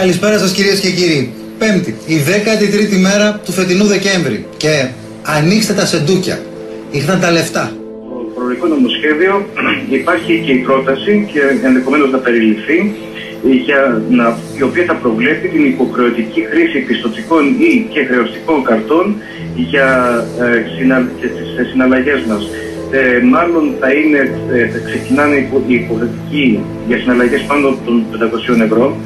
Καλησπέρα σας κυρίες και κύριοι. Πέμπτη, η 13η μέρα του φετινού Δεκέμβρη. Και ανοίξτε τα σεντούκια. Ήρθαν τα λεφτά. Το προορικό νομοσχέδιο υπάρχει και η πρόταση και ενδεχομένως να περιληφθεί για να, η οποία θα προβλέπει την υποχρεωτική χρήση πιστοτικών ή και χρεωστικών καρτών για ε, συνα, τις συναλλαγές μας. Ε, μάλλον θα, είναι, ε, θα ξεκινάνε οι υποχρεωτικοί για συναλλαγές πάνω των 500 ευρώ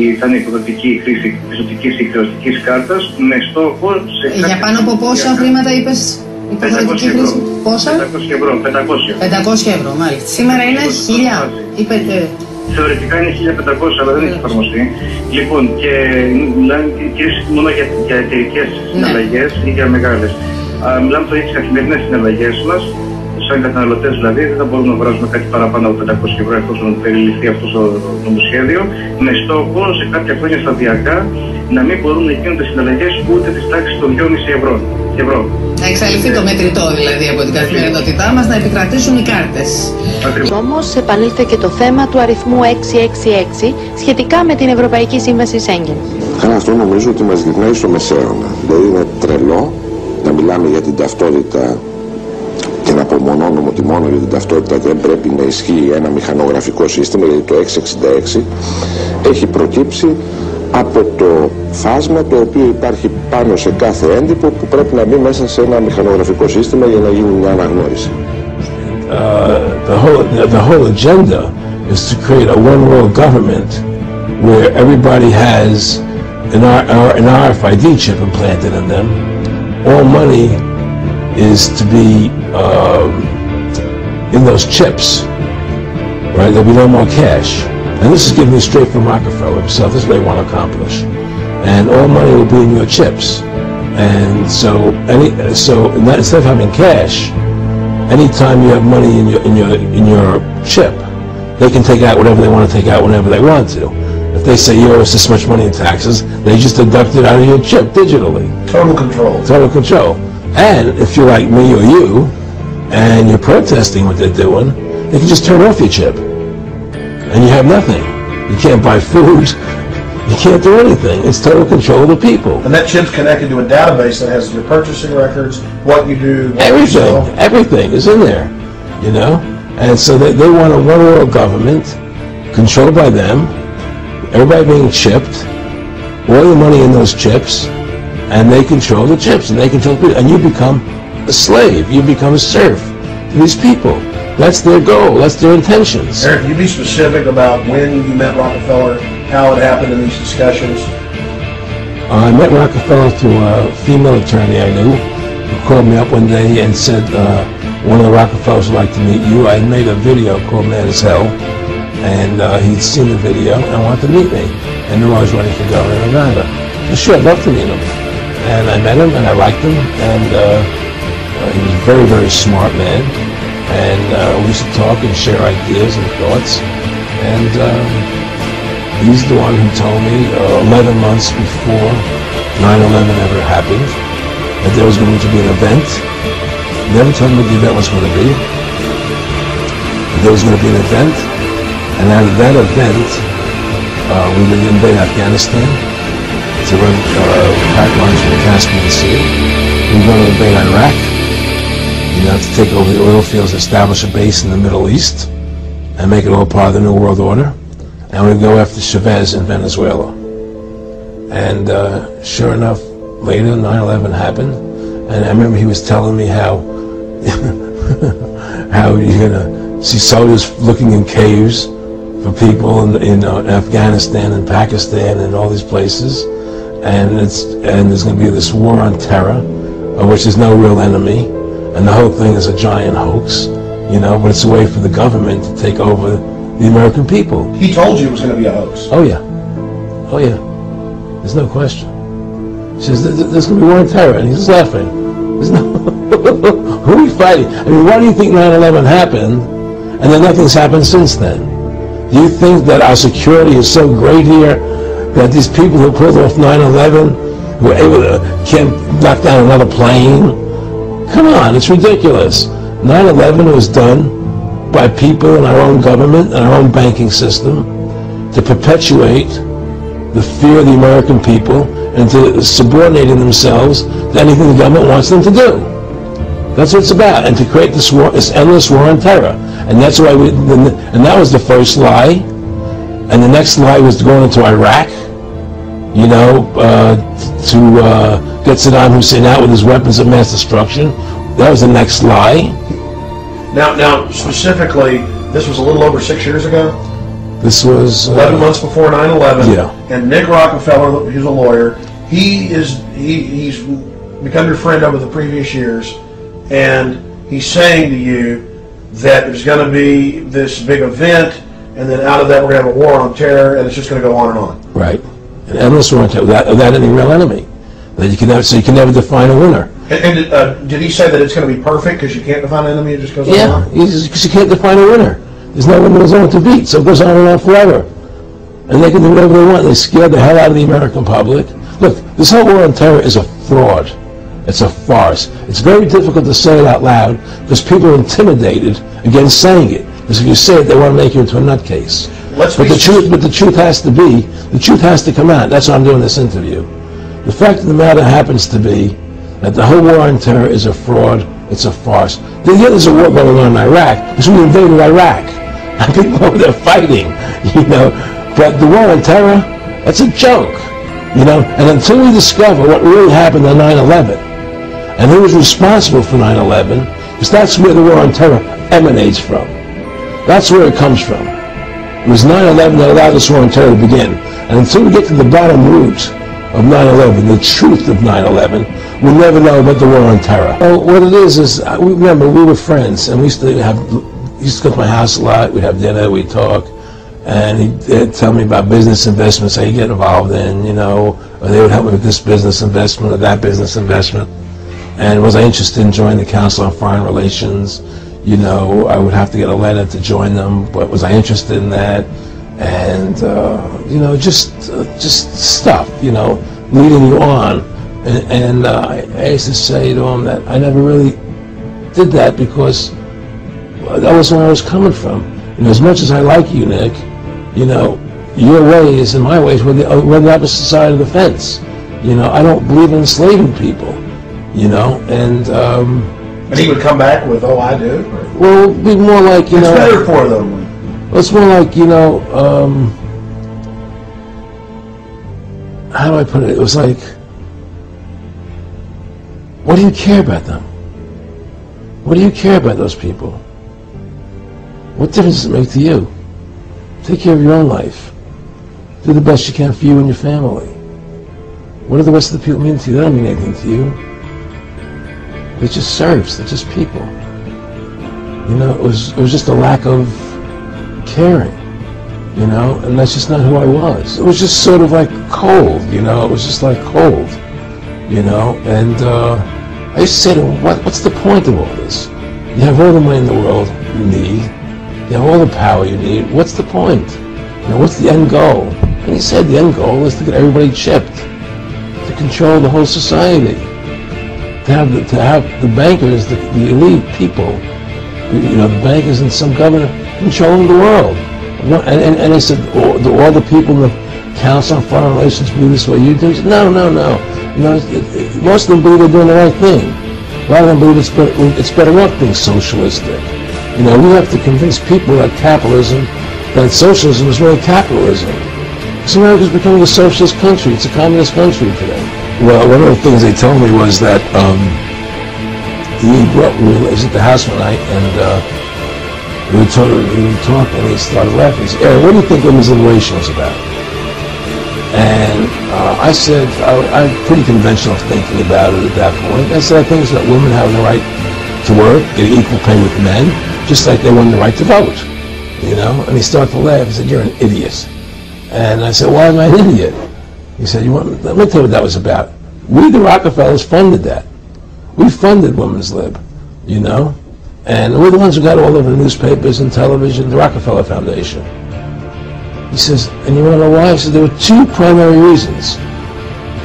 ή θα είναι υποχρεωτική χρήση πιστοτική ή χρεωστική κάρτας με στόχο σε. Για πάνω από πόσα χρήματα είπες υποχρεωτική χρήση, πόσα; 500 ευρώ. 500. 500 ευρώ, μάλιστα. Σήμερα είναι 1000 ή Θεωρητικά είναι 1500, αλλά δεν έχει εφαρμοστεί. Λοιπόν, και μιλάμε κυρίω μόνο για, για εταιρικές ναι. συναλλαγές ή για μεγάλες. Μιλάμε τώρα για τις καθημερινές συναλλαγές μας, σαν καταναλωτές δηλαδή, δεν θα μπορούμε να βράζουμε κάτι παραπάνω από 500 ευρώ εφόσον περιληφθεί αυτός το νομοσχέδιο, με στόχο σε κάποια χρόνια σταδιακά να μην μπορούν να γίνονται συναλλαγές ούτε της τάξης των 2,5 ευρώ. ευρώ. Να εξαλειφθεί το μετρητό δηλαδή από την καθημερινότητά μας, να επικρατήσουν οι κάρτες. Όμως επανήλθε και το θέμα του αριθμού 666 σχετικά με την Ευρωπαϊκή Σύμβαση Σέγγεν. Άρα αυτό νομίζω ότι μας γυρνάει στο μεσαίωνα. Δηλαδή είναι τρελό να μιλάμε για την ταυτότητα και να απομονώνουμε ότι μόνο για την ταυτότητα δεν πρέπει να ισχύει ένα μηχανογραφικό σύστημα γιατί το 666 έχει προκύψει από το φάσμα το οποίο υπάρχει πάνω σε κάθε έντυπο που πρέπει να μπει μέσα σε ένα μηχανογραφικό σύστημα για να γίνει μια αναγνώριση. Uh, the whole the whole agenda is to create a one world government where everybody has an, R, an RFID chip implanted in them. All money is to be um, in those chips, right? There'll be no more cash. And this is given me straight from Rockefeller himself. This is what they want to accomplish. And all money will be in your chips. And so, any, so instead of having cash, anytime you have money in your, in your, in your chip, they can take out whatever they want to take out whenever they want to. If they say you owe us this much money in taxes, they just deduct it out of your chip digitally. Total control. Total control. And if you're like me or you, and you're protesting what they're doing, they can just turn off your chip and you have nothing. You can't buy food. You can't do anything. It's total control of the people. And that chip's connected to a database that has your purchasing records, what you do, what everything. You everything is in there, you know. And so they, they want a one world government controlled by them. Everybody being chipped, all the money in those chips, and they control the chips, and they control people, and you become a slave. You become a serf to these people. That's their goal. That's their intentions. Eric, you be specific about when you met Rockefeller, how it happened in these discussions. Uh, I met Rockefeller through a female attorney I knew who called me up one day and said uh, one of the Rockefellers would like to meet you. I made a video called Mad as Hell, and uh, he'd seen the video and wanted to meet me, and knew I was running for governor of Nevada. So sure, I'd love to meet him. And I met him, and I liked him, and uh, he was a very, very smart man and uh, we used to talk and share ideas and thoughts. And um, he's the one who told me uh, 11 months before 9/11 ever happened that there was going to be an event. Never told me what the event was going to be. There was going to be an event, and out of that event, uh, we would invade Afghanistan to run uh, pipelines from the Caspian Sea. We going to invade Iraq you have to take over the oil fields, establish a base in the Middle East, and make it all part of the New World Order. And we go after Chavez in Venezuela. And uh, sure enough, later 9/11 happened, and I remember he was telling me how how you're gonna see soldiers looking in caves for people in, in uh, Afghanistan and Pakistan and all these places, and it's and there's going to be this war on terror, of which there's no real enemy and the whole thing is a giant hoax, you know, but it's a way for the government to take over the American people. He told you it was going to be a hoax. Oh, yeah. Oh, yeah. There's no question. He says, there's going to be war on terror, and he's laughing. There's no... Who are we fighting? I mean, why do you think 9-11 happened, and then nothing's happened since then? Do you think that our security is so great here that these people who pulled off 9-11 were able to can't knock down another plane? Come on, it's ridiculous. 9-11 was done by people in our own government and our own banking system to perpetuate the fear of the American people and to subordinating themselves to anything the government wants them to do. That's what it's about, and to create this war, this endless war on terror. And that's why we, and that was the first lie. And the next lie was going into Iraq, you know, uh, to uh, get Saddam Hussein out with his weapons of mass destruction. That was the next lie. Now, now specifically, this was a little over six years ago. This was uh, 11 months before 9/11. Yeah. And Nick Rockefeller, he's a lawyer. He is he, he's become your friend over the previous years, and he's saying to you that there's going to be this big event, and then out of that we're going to have a war on terror, and it's just going to go on and on. Right. An endless war on terror without, without any real enemy. That you can never, so you can never define a winner. And, and uh, did he say that it's going to be perfect because you can't define an enemy? It just goes on Yeah, and on. because you can't define a winner. There's no winner, there's no one to beat, so it goes on and on forever. And they can do whatever they want. They scare the hell out of the American public. Look, this whole war on terror is a fraud. It's a farce. It's very difficult to say it out loud because people are intimidated against saying it. Because if you say it, they want to make you into a nutcase. Let's But the truth, but the truth has to be, the truth has to come out. That's why I'm doing this interview. The fact of the matter happens to be that the whole war on terror is a fraud. It's a farce. There's a war going on in Iraq because we invaded Iraq. And people over there fighting, you know. But the war on terror, that's a joke, you know. And until we discover what really happened on 9/11 and who was responsible for 9/11, because that's where the war on terror emanates from. That's where it comes from. It was 9-11 that allowed this war on terror to begin. And until we get to the bottom root of 9-11, the truth of 9-11, we'll never know about the war on terror. Well, what it is, is, uh, remember, we were friends, and we used to have, used to come to my house a lot, we'd have dinner, we'd talk, and he'd, tell me about business investments he'd get involved in, you know, or they would help me with this business investment or that business investment. And was I interested in joining the Council on Foreign Relations? You know, I would have to get a letter to join them, but was I interested in that? And uh, you know, just uh, just stuff, you know, leading you on. And, and uh, I used to say to him that I never really did that because that wasn't where I was coming from. Know, as much as I like you, Nick, you know, your ways and my ways were the, were the opposite side of the fence. You know, I don't believe in enslaving people. You know, and um, And he would come back with, "Oh, I do." well, it'd be more like you It's know. better for them. It's more like, you know, um, how do I put it? It was like, what do you care about them? What do you care about those people? What difference does it make to you? Take care of your own life. Do the best you can for you and your family. What do the rest of the people mean to you? They don't mean anything to you. They're just serfs. They're just people. You know, it was it was just a lack of caring, you know, and that's just not who I was. It was just sort of like cold, you know, it was just like cold, you know, and uh, I to say to what, what's the point of all this? You have all the money in the world you need, you have all the power you need, what's the point? You know, what's the end goal? And he said the end goal is to get everybody chipped, to control the whole society, to have the, to have the bankers, the, the elite people, you know, the bankers and some governor controlling the world. And, and, and I said, all the, all the people in the Council on Foreign Relations believe this way you do? He said, no, no, no. You know, it, it, most of them believe they're doing the right thing. A lot of them believe it's better, it's better off being socialistic. You know, we have to convince people that capitalism, that socialism is really capitalism. Because America's becoming a socialist country. It's a communist country today. Well, one of the things they told me was that um, he brought me, I was at the house one night, and uh, we were, talking, we were talking, and he started laughing. He said, Aaron, what do you think women's liberation was about? And uh, I said, I, I'm pretty conventional thinking about it at that point. I said, I think it's that women have the right to work, get equal pay with men, just like they won the right to vote. You know? And he started to laugh. He said, you're an idiot. And I said, why am I an idiot? He said, you want, let me tell you what that was about. We, the Rockefellers, funded that. We funded Women's Lib, you know? And we're the ones who got all over the newspapers and television, the Rockefeller Foundation. He says, and you want to know why? He said, there were two primary reasons.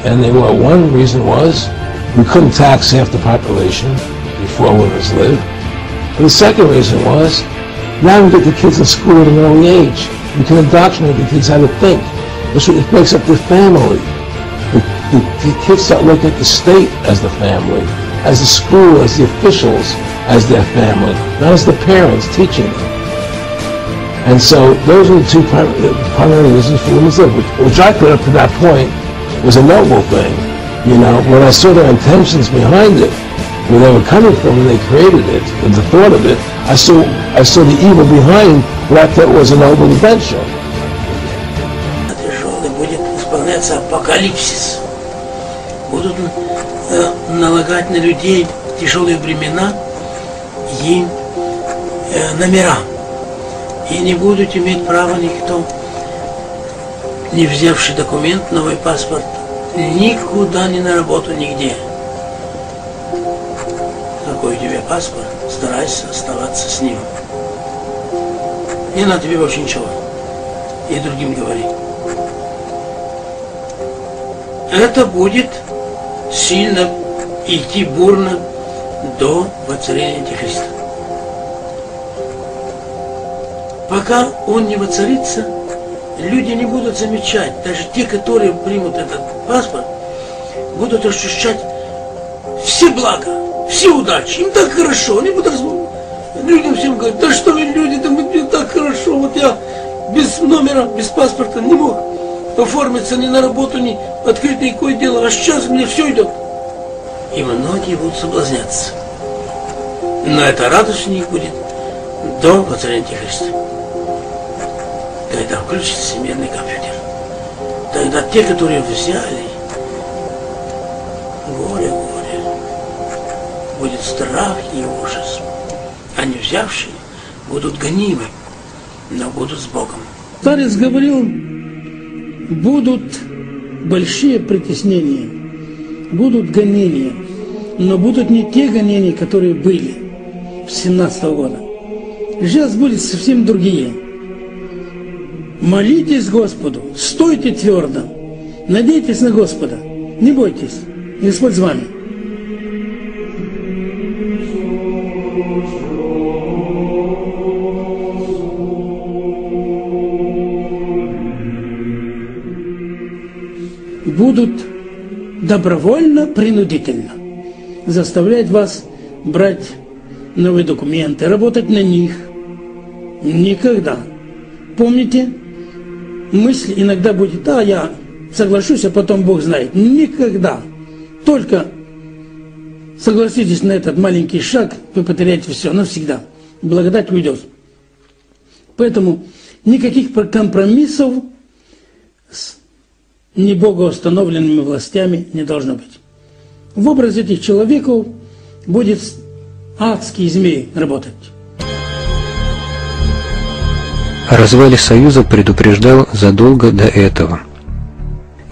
And they were, one reason was we couldn't tax half the population before women's lived. But the second reason was now we get the kids in school at an early age. We can indoctrinate the kids how to think. It makes up the family. The, the, the kids start looking at the state as the family, as the school, as the officials, as their family, not as the parents teaching them. And so those are the two primary, primary reasons for women's lib, which, which I put up to that point was a noble thing. You know, when I saw their intentions behind it, where they were coming from when they created it, and the thought of it, I saw I saw the evil behind what I thought was a noble. Тяжелый будет исполняться апокалипсис. Будут э, налагать на людей тяжелые времена и э, номера. И не будут иметь права никто, не взявший документ, новый паспорт, никуда не на работу, нигде. Какой у тебя паспорт, старайся оставаться с ним. Не надо тебе больше ничего. И другим говори. Это будет сильно идти бурно до воцарения Антихриста. Пока он не воцарится, люди не будут замечать, даже те, которые примут этот паспорт, будут ощущать все блага, все удачи, им так хорошо, они будут людям всем говорят, да что вы люди, да мне так хорошо, вот я без номера, без паспорта не мог оформиться ни на работу, ни открыть никакое дело, а сейчас мне все идет. И многие будут соблазняться. Но эта радость у них будет до воцарения Христа. Когда включится семейный компьютер. Тогда те, которые взяли, будет страх и ужас. Не взявшие будут гонимы, но будут с Богом. Старец говорил, будут большие притеснения, будут гонения, но будут не те гонения, которые были с 17 года. Сейчас будут совсем другие. Молитесь Господу, стойте твердо, надейтесь на Господа, не бойтесь, Господь с вами. Будут добровольно, принудительно заставлять вас брать новые документы, работать на них. Никогда. Помните, мысль иногда будет, да, я соглашусь, а потом Бог знает. Никогда. Только согласитесь на этот маленький шаг, вы потеряете все навсегда. Благодать уйдет. Поэтому никаких компромиссов с не богоустановленными властями не должно быть. В образе этих человеков будет адский змей работать. О развале Союза предупреждал задолго до этого,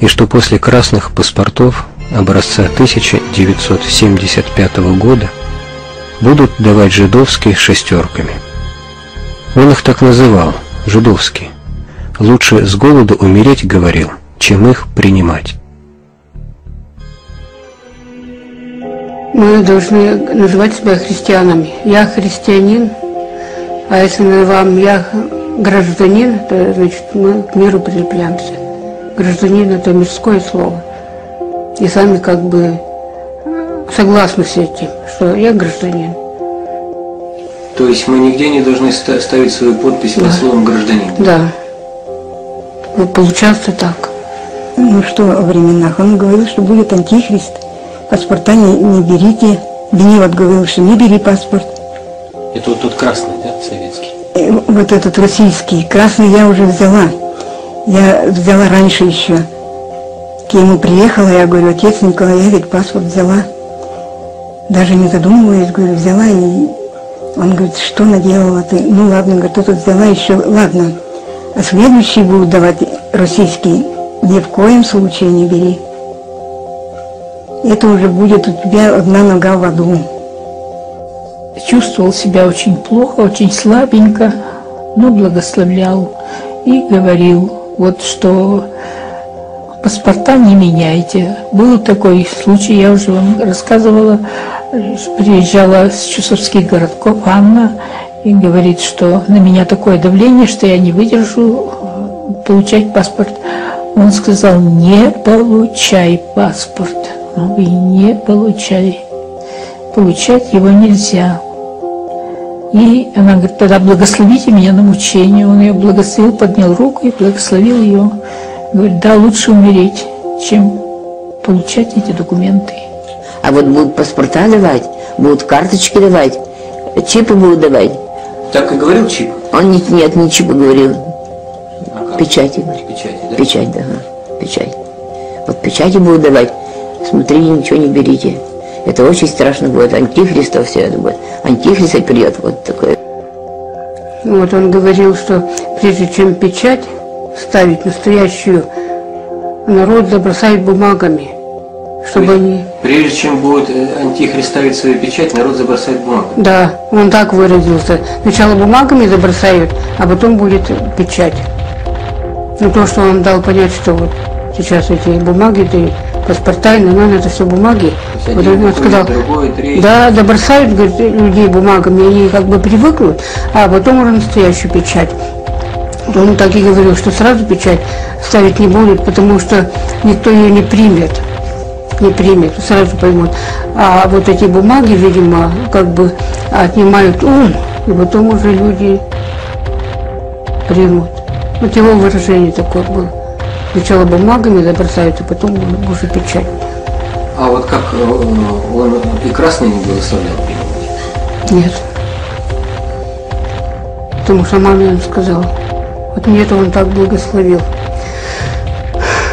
и что после красных паспортов образца 1975 года будут давать жидовские шестерками. Он их так называл, жидовские. Лучше с голоду умереть, говорил, чем их принимать. Мы должны называть себя христианами. Я христианин, а если вам я гражданин, то значит мы к миру прилепляемся. Гражданин это мужское слово. И сами как бы согласны с этим, что я гражданин. То есть мы нигде не должны ставить свою подпись да. под словом гражданин? Да. Получается так. Ну что о временах? Он говорил, что будет антихрист. Паспорта не, не берите. Данилов говорил, что не бери паспорт. Это вот тот красный, да, советский? И э, вот этот российский. Красный я уже взяла. Я взяла раньше еще. К нему приехала, я говорю, отец Николай, я ведь паспорт взяла. Даже не задумываясь, говорю, взяла и он говорит, что наделала ты? Ну ладно, говорит, тут взяла еще, ладно. А следующий будут давать российский ни в коем случае не бери. Это уже будет у тебя одна нога в аду. Чувствовал себя очень плохо, очень слабенько, но благословлял и говорил, вот что паспорта не меняйте. Был такой случай, я уже вам рассказывала, приезжала с Чусовских городков Анна и говорит, что на меня такое давление, что я не выдержу получать паспорт. Он сказал, не получай паспорт. Ну и не получай. Получать его нельзя. И она говорит, тогда благословите меня на мучение. Он ее благословил, поднял руку и благословил ее. Говорит, да, лучше умереть, чем получать эти документы. А вот будут паспорта давать, будут карточки давать, чипы будут давать. Так и говорил чип? Он не, нет, не чипы говорил. А Печати говорит. Печати, да? Печать, да, ага, печать. Вот печати будут давать. Смотри, ничего не берите. Это очень страшно будет. Антихриста все это будет. Антихрист придет вот такой. Вот он говорил, что прежде чем печать ставить настоящую, народ забросает бумагами, чтобы они... Прежде чем будет э, антихрист ставить свою печать, народ забросает бумагу. Да, он так выразился. Сначала бумагами забросают, а потом будет печать. Ну, то, что он дал понять, что вот сейчас эти бумаги, и паспорта, и на это все бумаги. Вот он сказал, другой, третий. да, добросают, говорит, людей бумагами, они как бы привыкнут, а потом уже настоящую печать. Он так и говорил, что сразу печать ставить не будет, потому что никто ее не примет. Не примет, сразу поймут. А вот эти бумаги, видимо, как бы отнимают ум, и потом уже люди примут. Вот его выражение такое было. Сначала бумагами забросают, а потом уже печать. А вот как э, он и красный не благословлял принимать? Нет. Потому что маме он сказал. Вот мне-то он так благословил.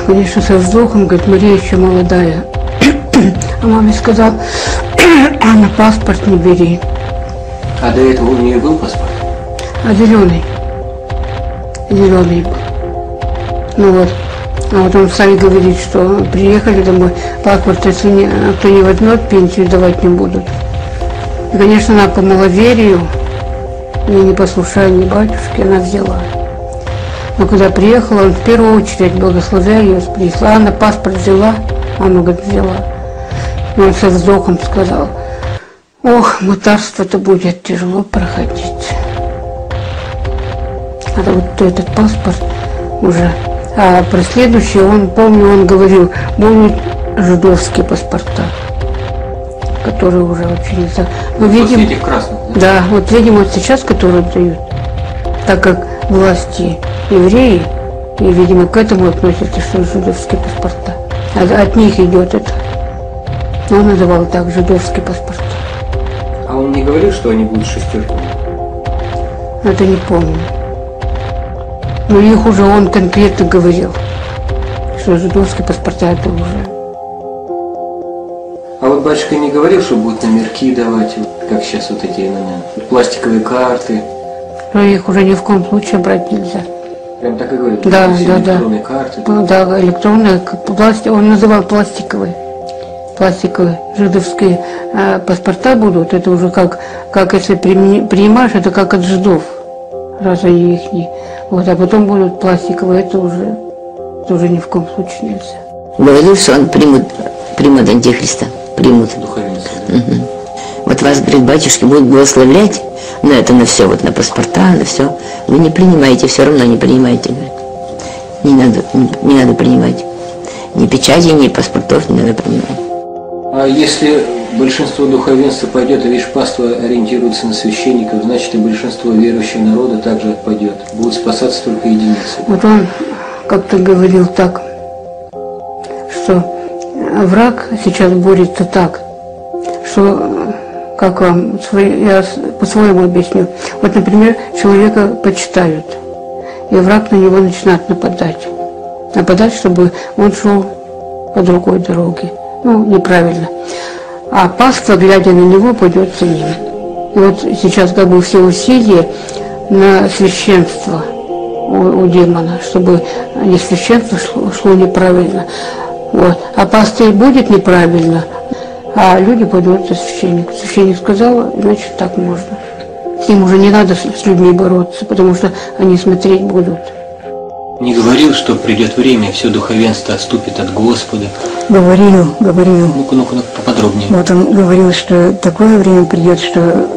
Конечно, со вздохом, говорит, Мария еще молодая. А маме сказал, а на паспорт не бери. А до этого у нее был паспорт? А зеленый. Зеленый был. Ну вот. А вот он сами говорит, что приехали домой, паспорт, если не, кто не возьмет, пенсию давать не будут. И, конечно, она по маловерию, и непослушанию батюшки она взяла. Но когда приехала, он в первую очередь благословляя ее, принесла, она паспорт взяла, она, говорит, взяла. И он со вздохом сказал, ох, мытарство-то будет тяжело проходить. А вот этот паспорт уже а про следующий, он, помню, он говорил, будут жидовские паспорта, которые уже вообще не знаю. Но видим, красных, да? да, вот видимо, вот сейчас, которые дают, так как власти евреи, и, видимо, к этому относятся, что жидовские паспорта. От, них идет это. Он называл так жидовские паспорта. А он не говорил, что они будут шестерками? Это не помню. Но их уже он конкретно говорил, что жидовские паспорта это уже. А вот батюшка не говорил, что будут номерки давать, как сейчас вот эти наверное, пластиковые карты. Но их уже ни в коем случае брать нельзя. Прям так и говорил. Да, да, да. электронные карты. Ну да, электронные, как пласти- он называл пластиковые. Пластиковые жидовские э, паспорта будут, это уже как, как если принимаешь, это как от жидов, раз они их не. Вот, а потом будут пластиковые, это уже, это уже ни в коем случае нельзя. Говорил, что он примут, примут антихриста. Примут. Духовенство. Мгм. Вот вас, говорит, батюшки будут благословлять на это, на все, вот на паспорта, на все. Вы не принимаете, все равно не принимаете. говорит. Не надо, не, не надо принимать. Ни печати, ни паспортов не надо принимать. А если большинство духовенства пойдет, а видишь, паства ориентируется на священников, значит и большинство верующего народа также отпадет. Будут спасаться только единицы. Вот он как-то говорил так, что враг сейчас борется так, что, как вам, я по-своему объясню. Вот, например, человека почитают, и враг на него начинает нападать. Нападать, чтобы он шел по другой дороге. Ну, неправильно. А паства, глядя на него, пойдет за ним. И вот сейчас как бы все усилия на священство у, у демона, чтобы не священство шло, шло неправильно. Вот. А паста и будет неправильно, а люди пойдут за священник. Священник сказал, значит так можно. С ним уже не надо с, с людьми бороться, потому что они смотреть будут. Не говорил, что придет время, все духовенство отступит от Господа. Говорил, говорил. Ну-ка, ну-ка, ну-ка, поподробнее. Вот он говорил, что такое время придет, что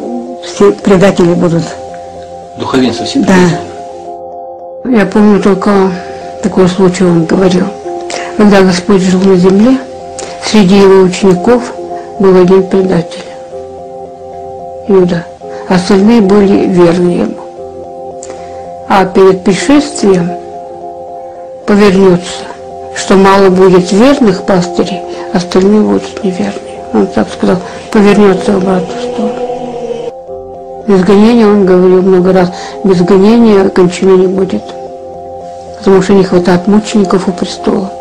все предатели будут. Духовенство все Да. Я помню только такой случай он говорил. Когда Господь жил на земле, среди его учеников был один предатель. Иуда. Остальные были верны ему. А перед пришествием повернется, что мало будет верных пастырей, остальные будут неверные. Он так сказал, повернется в обратную сторону. Без гонения, он говорил много раз, без гонения кончины не будет. Потому что не хватает мучеников у престола.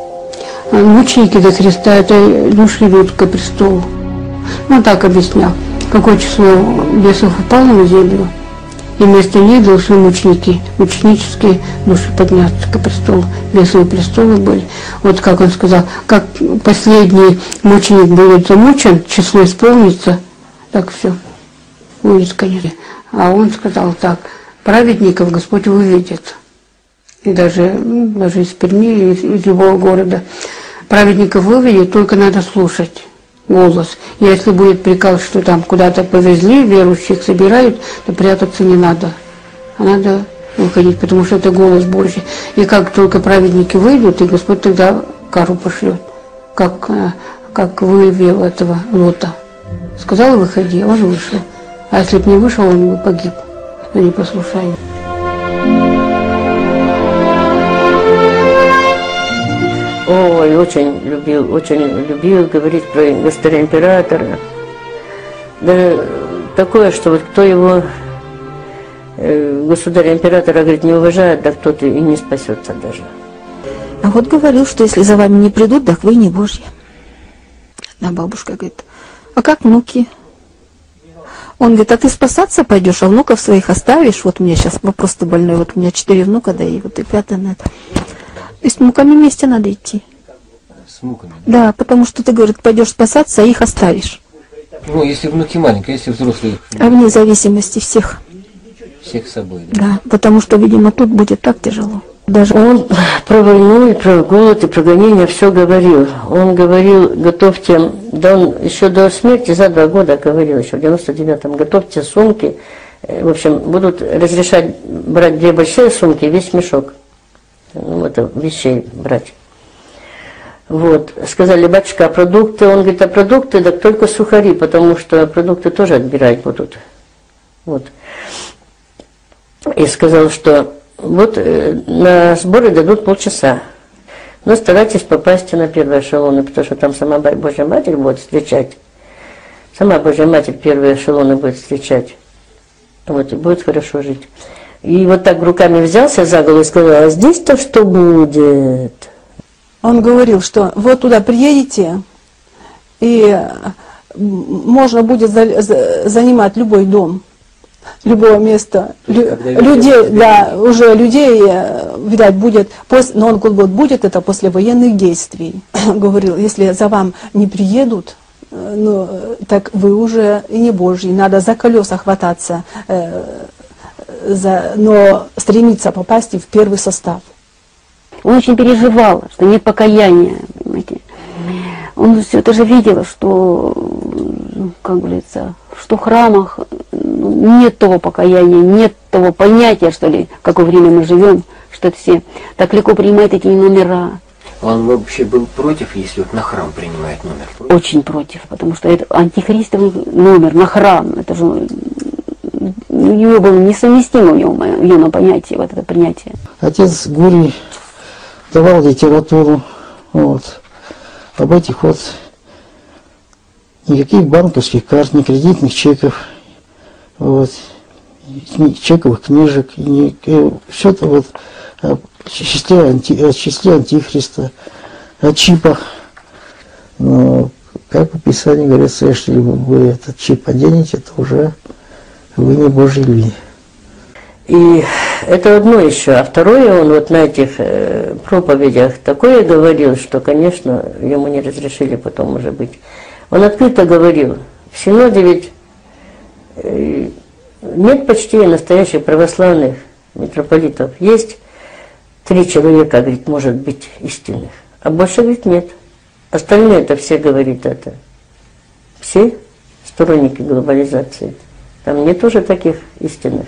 А мученики до Христа это души идут к престолу. Ну, так объяснял. Какое число бесов упало на землю, и вместо них должны мученики, мученические души подняться к престолу. Бесовые престолы были. Вот как он сказал, как последний мученик будет замучен, число исполнится, так все, будет конец. А он сказал так, праведников Господь выведет. И даже, ну, даже из Перми, из, из любого города. Праведников выведет, только надо слушать голос. Если будет приказ, что там куда-то повезли, верующих собирают, то прятаться не надо. А надо выходить, потому что это голос Божий. И как только праведники выйдут, и Господь тогда кару пошлет, как, э, как вывел этого Лота. Сказал, выходи, он вышел. А если бы не вышел, он бы погиб за непослушание. Ой, очень любил, очень любил говорить про государя императора. Да такое, что вот кто его э, государя императора, говорит, не уважает, да кто-то и не спасется даже. А вот говорил, что если за вами не придут, так вы не Божьи. Одна бабушка говорит, а как внуки? Он говорит, а ты спасаться пойдешь, а внуков своих оставишь? Вот у меня сейчас вопрос-то больной, вот у меня четыре внука, да и вот и пятый на это. И с муками вместе надо идти. С муками? Да, потому что ты, говорит, пойдешь спасаться, а их оставишь. Ну, если внуки маленькие, если взрослые, А вне зависимости всех. всех с собой. Да? Да, потому что, видимо, тут будет так тяжело. Даже Он про войну и про голод и про гонение все говорил. Он говорил, готовьте, да он еще до смерти за два года говорил, еще в 99-м, готовьте сумки. Э, В общем, будут разрешать брать две большие сумки, весь мешок. Ну, это вещей брать. Вот. Сказали, батюшка, а продукты? Он говорит, а продукты, так только сухари, потому что продукты тоже отбирать будут. Вот. И сказал, что вот э, на сборы дадут полчаса. Но старайтесь попасть на первые эшелоны, потому что там сама Божья Матерь будет встречать. Сама Божья Матерь первые эшелоны будет встречать. Вот, и будет хорошо жить. И вот так руками взялся за голову и сказал, а здесь-то что будет? Он говорил, что вот туда приедете, и можно будет за- за- занимать любой дом, любое место. Лю- людей, да, уже людей, э, видать, будет, пос- но он говорит, будет это после военных действий. Говорил, если за вам не приедут, э, ну, э, так вы уже и не божьи, надо за колеса хвататься, э, за, но стремиться попасть в первый состав. Он очень переживал, что нет покаяния, понимаете. Он все это же видел, что, как говорится, что в храмах ну, нет того покаяния, нет того понятия, что ли, в какое время мы живем, что это все так легко принимают эти номера. Он вообще был против, если вот на храм принимает номер? Очень против, потому что это антихристовый номер на храм. Это же него было несовместимо в нем, в нем понятие, вот это принятие. Отец Гурий давал литературу, вот, об этих вот никаких банковских карт, ни кредитных чеков, вот, ни чековых книжек, ни, все это вот о числе, анти, о числе антихриста, о чипах. Но, как в Писании говорится, если вы этот чип оденете, то уже вы не Божьи люди. И это одно еще. А второе, он вот на этих э, проповедях такое говорил, что, конечно, ему не разрешили потом уже быть. Он открыто говорил, в Синоде ведь э, нет почти настоящих православных митрополитов. Есть три человека, говорит, может быть истинных. А больше, говорит, нет. Остальные это все, говорит, это. Все сторонники глобализации. Там нет уже таких истинных.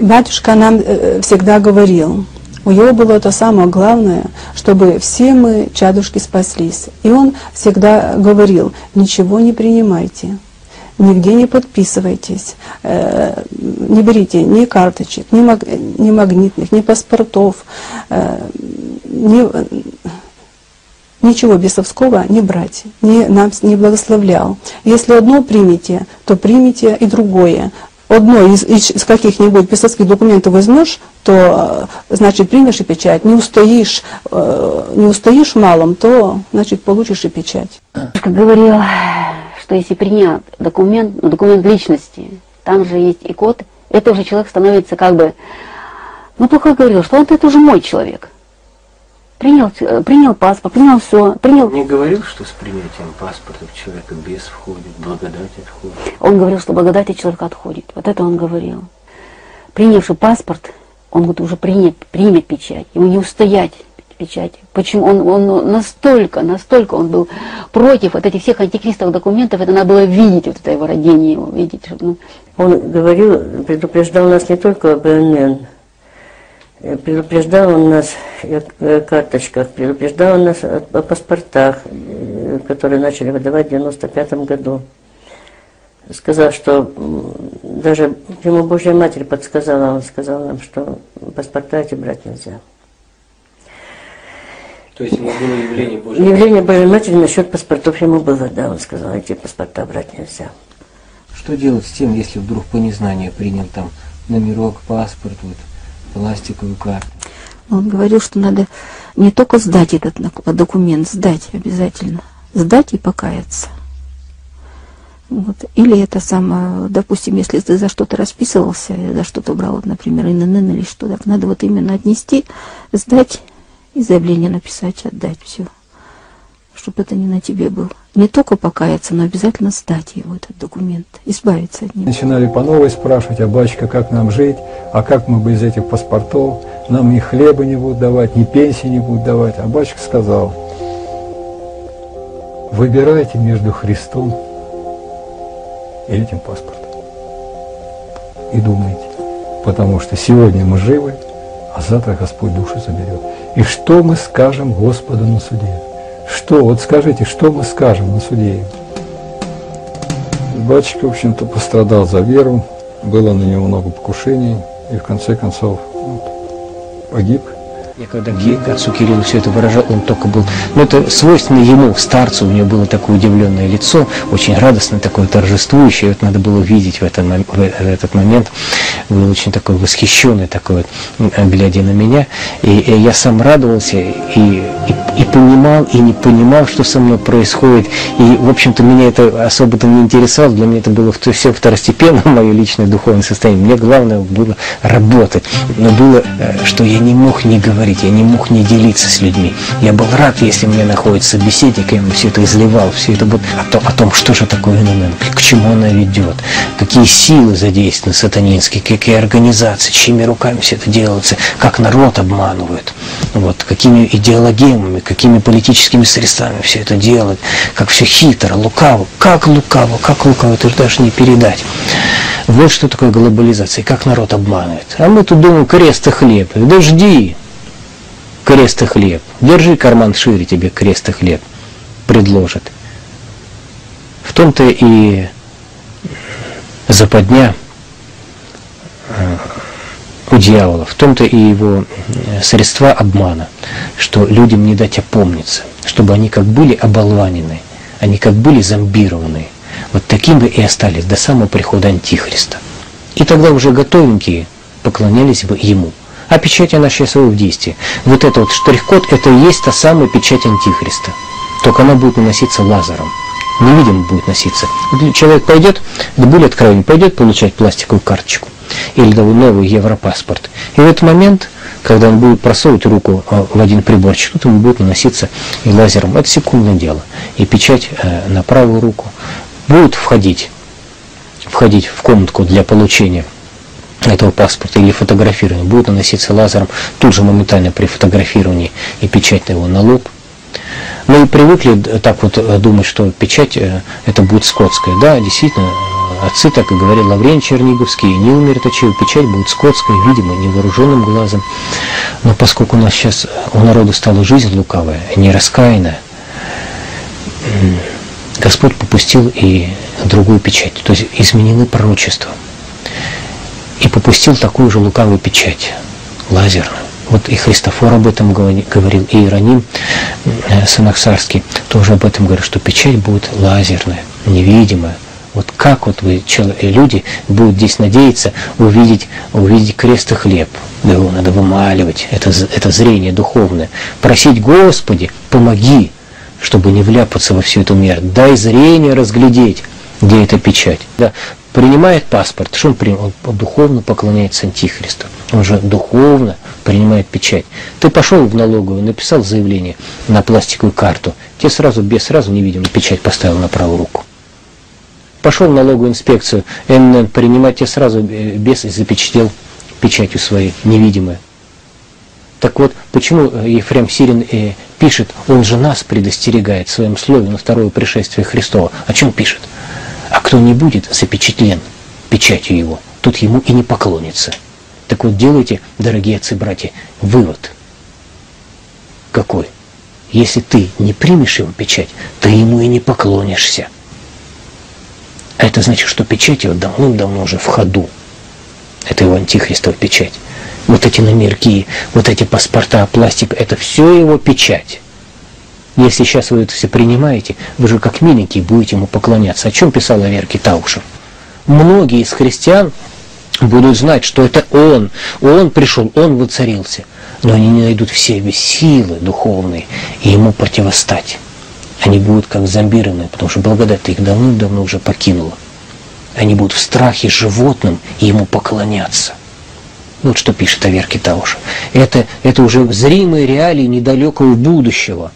Батюшка нам э, всегда говорил, У него было это самое главное, чтобы все мы, чадушки, спаслись. И он всегда говорил, ничего не принимайте, нигде не подписывайтесь, э, не берите ни карточек, ни, маг, ни магнитных, ни паспортов, э, ни, ничего бесовского не брать, не, нам не благословлял. Если одно примете, то примите и другое. Одно из, из каких-нибудь бесовских документов возьмешь, то значит примешь и печать. Не устоишь, э, не устоишь малом, то значит получишь и печать. Как говорил, что если принят документ, ну, документ личности, там же есть и код, это уже человек становится как бы, ну плохо говорил, что он это уже мой человек принял, э, принял паспорт, принял все, принял... Не говорил, что с принятием паспорта человека без входит, благодать отходит? Он говорил, что благодать от человека отходит. Вот это он говорил. Принявший паспорт, он вот уже принят, примет печать. Ему не устоять печати. Почему? Он, он настолько, настолько он был против вот этих всех антикристовых документов, это надо было видеть, вот это его родение его, видеть. Ну. Он говорил, предупреждал нас не только об ОНН, Э, предупреждал он нас о карточках, предупреждал он нас о, паспортах, э, которые начали выдавать в 95 году. Сказал, что даже ему Божья Матерь подсказала, он сказал нам, что паспорта эти брать нельзя. То есть ему было явление Божьей Явление Божьей Матери насчет паспортов ему было, да, он сказал, эти паспорта брать нельзя. Что делать с тем, если вдруг по незнанию принял там номерок, паспорт, вот, пластиковую карту. Он говорил, что надо не только сдать этот документ, сдать обязательно, сдать и покаяться. Вот. Или это самое, допустим, если ты за что-то расписывался, за что-то брал, вот, например, ИНН или что, так надо вот именно отнести, сдать и заявление написать, отдать все чтобы это не на тебе было. Не только покаяться, но обязательно сдать его, этот документ, избавиться от него. Начинали по новой спрашивать, а батюшка, как нам жить, а как мы без этих паспортов, нам ни хлеба не будут давать, ни пенсии не будут давать. А батюшка сказал, выбирайте между Христом и этим паспортом. И думайте, потому что сегодня мы живы, а завтра Господь душу заберет. И что мы скажем Господу на суде? Что, вот скажите, что мы скажем на суде? Батюшка, в общем-то, пострадал за веру, было на него много покушений, и в конце концов вот, погиб. Я когда к отцу Кириллу все это выражал, он только был, ну это свойственно ему, старцу, у него было такое удивленное лицо, очень радостное, такое торжествующее, вот надо было видеть в, этом, в этот момент, был очень такой восхищенный, такой вот, глядя на меня, и, и я сам радовался, и, и, и понимал, и не понимал, что со мной происходит, и, в общем-то, меня это особо-то не интересовало, для меня это было все второстепенно, мое личное духовное состояние, мне главное было работать, но было, э, что я не мог не говорить, говорить, я не мог не делиться с людьми. Я был рад, если мне находится собеседник, я ему все это изливал, все это вот о том, о том что же такое ННН, к чему она ведет, какие силы задействованы сатанинские, какие организации, чьими руками все это делается, как народ обманывают, вот, какими идеологемами, какими политическими средствами все это делают, как все хитро, лукаво, как лукаво, как лукаво, это же даже не передать. Вот что такое глобализация, как народ обманывает. А мы тут думаем, крест и хлеб. Да жди, крест и хлеб. Держи карман шире, тебе крест и хлеб предложат. В том-то и западня э, у дьявола, в том-то и его э, средства обмана, что людям не дать опомниться, чтобы они как были оболванены, они как были зомбированы, вот таким бы и остались до самого прихода Антихриста. И тогда уже готовенькие поклонялись бы ему – а печать она сейчас его в действии. Вот это вот штрих-код, это и есть та самая печать Антихриста. Только она будет наноситься лазером. Невидимо будет носиться. Человек пойдет, да более откровенно, пойдет получать пластиковую карточку или новый европаспорт. И в этот момент, когда он будет просовывать руку а, в один приборчик, тут ему будет наноситься и лазером. Это секундное дело. И печать э, на правую руку будет входить, входить в комнатку для получения этого паспорта или фотографирования будет наноситься лазером тут же моментально при фотографировании и печать его на лоб. Мы привыкли так вот думать, что печать э, это будет скотская. Да, действительно, отцы так и говорили, Лаврен Черниговский, Нил Миртачев, печать будет скотская, видимо, невооруженным глазом. Но поскольку у нас сейчас у народа стала жизнь лукавая, нераскаянная, Господь попустил и другую печать, то есть изменил и пророчество. И попустил такую же лукавую печать, лазерную. Вот и Христофор об этом говорил, и Иероним э, Санахсарский тоже об этом говорит, что печать будет лазерная, невидимая. Вот как вот вы, люди, будут здесь надеяться увидеть, увидеть крест и хлеб. Да его надо вымаливать, это, это зрение духовное. Просить Господи, помоги, чтобы не вляпаться во всю эту меру. Дай зрение разглядеть, где эта печать. Да, принимает паспорт, что он принимает? Он духовно поклоняется Антихристу. Он же духовно принимает печать. Ты пошел в налоговую, написал заявление на пластиковую карту, тебе сразу без сразу невидимо печать поставил на правую руку пошел в налоговую инспекцию, НН принимать, тебе сразу э, без запечатлел печатью своей, невидимой. Так вот, почему э, Ефрем Сирин э, пишет, он же нас предостерегает в своем слове на второе пришествие Христова. О чем пишет? А кто не будет запечатлен печатью его, тот ему и не поклонится. Так вот, делайте, дорогие отцы и братья, вывод. Какой? Если ты не примешь его печать, ты ему и не поклонишься. А это значит, что печать его давным-давно уже в ходу. Это его антихристова печать. Вот эти номерки, вот эти паспорта, пластик, это все его печать. Если сейчас вы это все принимаете, вы же как миленькие будете ему поклоняться. О чем писала Верки Таушев? Многие из христиан будут знать, что это Он, Он пришел, Он воцарился. Но они не найдут в себе силы духовные и Ему противостать они будут как зомбированные, потому что благодать их давным-давно уже покинула. Они будут в страхе животным и ему поклоняться. Вот что пишет Аверки Тауша. Это, это уже зримые реалии недалекого будущего.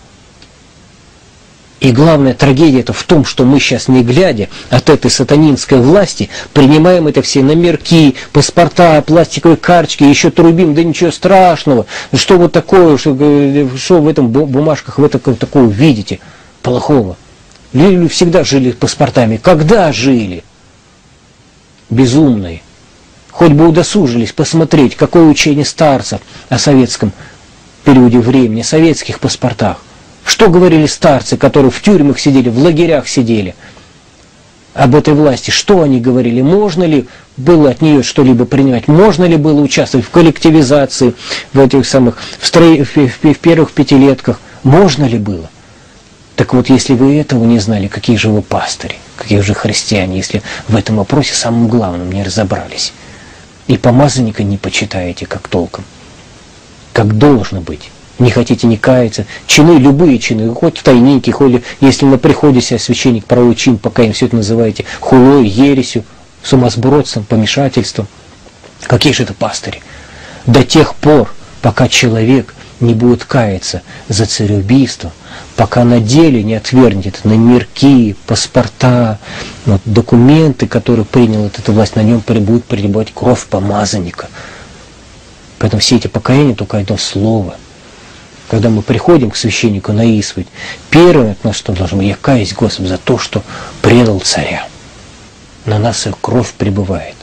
И главная трагедия это в том, что мы сейчас, не глядя от этой сатанинской власти, принимаем это все номерки, паспорта, пластиковые карточки, еще трубим, да ничего страшного. Что вот такое, что, что в этом бумажках вы такое, такое видите? плохого. Люди всегда жили паспортами. Когда жили? Безумные. Хоть бы удосужились посмотреть, какое учение старцев о советском периоде времени, советских паспортах. Что говорили старцы, которые в тюрьмах сидели, в лагерях сидели об этой власти? Что они говорили? Можно ли было от нее что-либо принимать? Можно ли было участвовать в коллективизации, в этих самых, в, стро... в, в, в первых пятилетках? Можно ли было? Так вот, если вы этого не знали, какие же вы пастыри, какие же христиане, если в этом вопросе самым главным не разобрались. И помазанника не почитаете как толком, как должно быть. Не хотите не каяться. Чины, любые чины, хоть в тайнике, хоть если на приходе себя священник проводит чин, пока им все это называете хулой, ересью, сумасбродством, помешательством. Какие же это пастыри? До тех пор, пока человек не будет каяться за цареубийство, пока на деле не отвергнет номерки, паспорта, вот, документы, которые принял эта власть, на нем будет прилипать кровь помазанника. Поэтому все эти покаяния только одно слово. Когда мы приходим к священнику на исповедь, первое нас что должно быть, я каюсь, Господи, за то, что предал царя. На нас и кровь пребывает.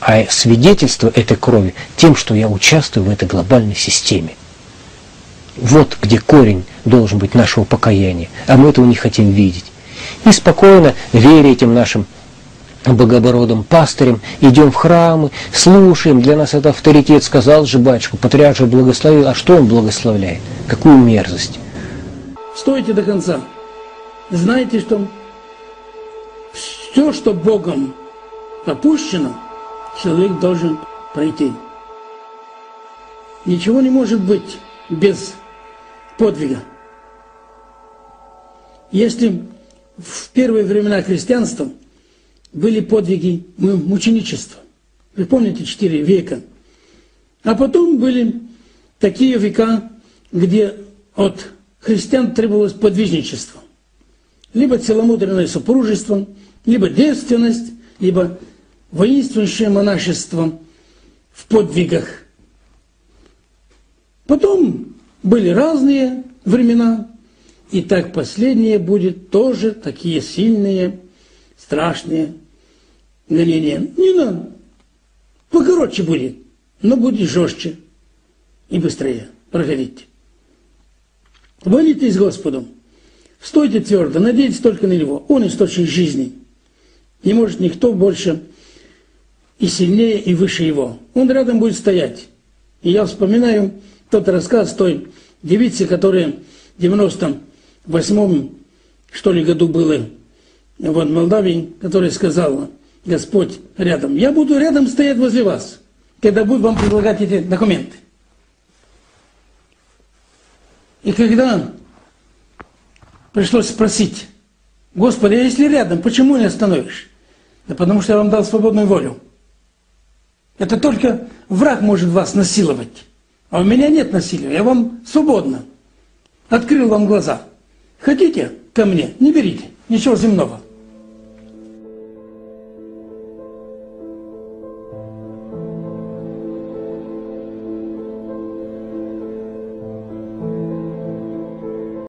А свидетельство этой крови тем, что я участвую в этой глобальной системе. Вот где корень должен быть нашего покаяния, а мы этого не хотим видеть. И спокойно, веря этим нашим богобородым пастырем, идем в храмы, слушаем, для нас это авторитет, сказал же батюшку, патриарх же благословил, а что он благословляет? Какую мерзость? Стойте до конца. Знаете, что все, что Богом опущено, человек должен пройти. Ничего не может быть без подвига. Если в первые времена христианства были подвиги мученичества, вы помните, четыре века, а потом были такие века, где от христиан требовалось подвижничество. Либо целомудренное супружество, либо девственность, либо воинствующее монашество в подвигах. Потом были разные времена, и так последнее будет тоже такие сильные, страшные гонения. Не надо. Покороче будет, но будет жестче и быстрее проходить. Молитесь Господу. Стойте твердо, надейтесь только на Него. Он источник жизни. Не может никто больше и сильнее, и выше Его. Он рядом будет стоять. И я вспоминаю тот рассказ той девицы, которая в 98-м, что ли, году было в Молдавии, которая сказала, Господь рядом, я буду рядом стоять возле вас, когда буду вам предлагать эти документы. И когда пришлось спросить, Господи, а если рядом, почему не остановишь? Да потому что я вам дал свободную волю. Это только враг может вас насиловать. А у меня нет насилия, я вам свободно. Открыл вам глаза. Хотите ко мне, не берите, ничего земного.